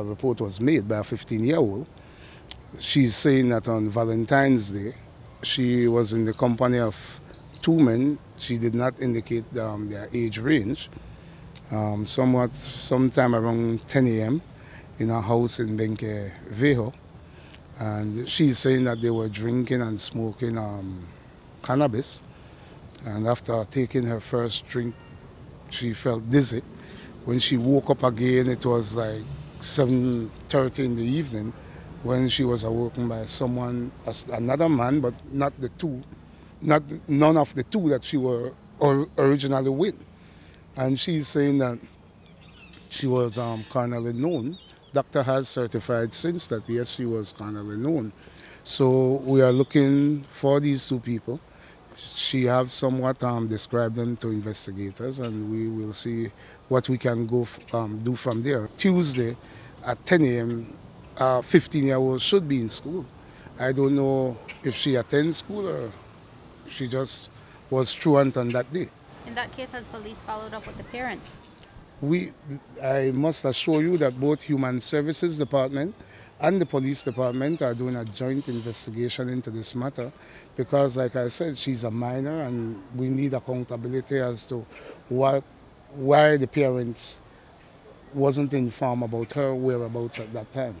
A report was made by a 15-year-old. She's saying that on Valentine's Day, she was in the company of two men. She did not indicate um, their age range. Um, somewhat, sometime around 10 a.m. in a house in Benque Viejo. And she's saying that they were drinking and smoking um, cannabis. And after taking her first drink, she felt dizzy. When she woke up again, it was like 7.30 in the evening when she was awoken by someone, another man, but not the two, not none of the two that she were originally with. And she's saying that she was um, carnally known. Doctor has certified since that yes, she was carnally known. So we are looking for these two people she have somewhat um, described them to investigators and we will see what we can go um, do from there. Tuesday at 10 a.m., uh, 15 year old should be in school. I don't know if she attends school or she just was truant on that day. In that case, has police followed up with the parents? We, I must assure you that both Human Services Department and the police department are doing a joint investigation into this matter because, like I said, she's a minor and we need accountability as to what, why the parents wasn't informed about her whereabouts at that time.